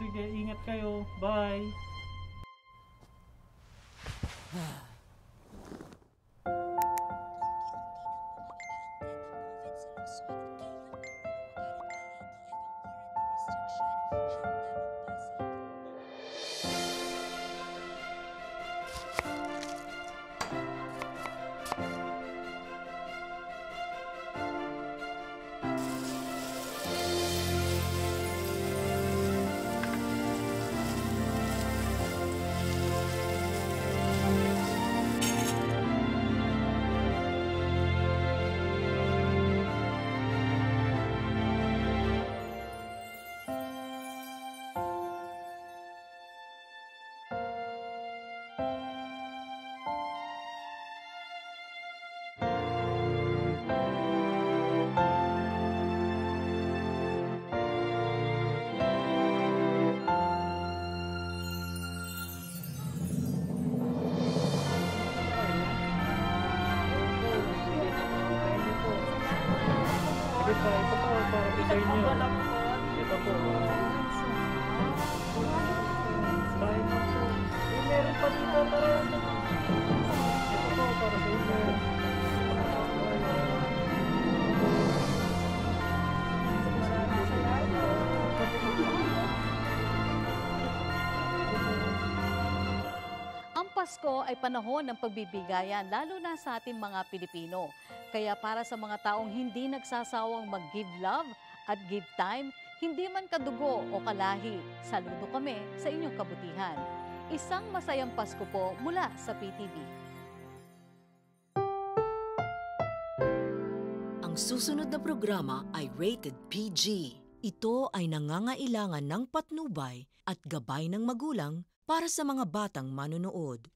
sige, ingat kayo. Bye. ito po, para sa inyo. Ito po. Pasko ay panahon ng pagbibigayan lalo na sa ating mga Pilipino. Kaya para sa mga taong hindi nagsasawang mag-give love at give time, hindi man kadugo o kalahi, saludo kami sa inyong kabutihan. Isang masayang Pasko po mula sa PTV. Ang susunod na programa ay rated PG. Ito ay nangangailangan ng patnubay at gabay ng magulang para sa mga batang manonood.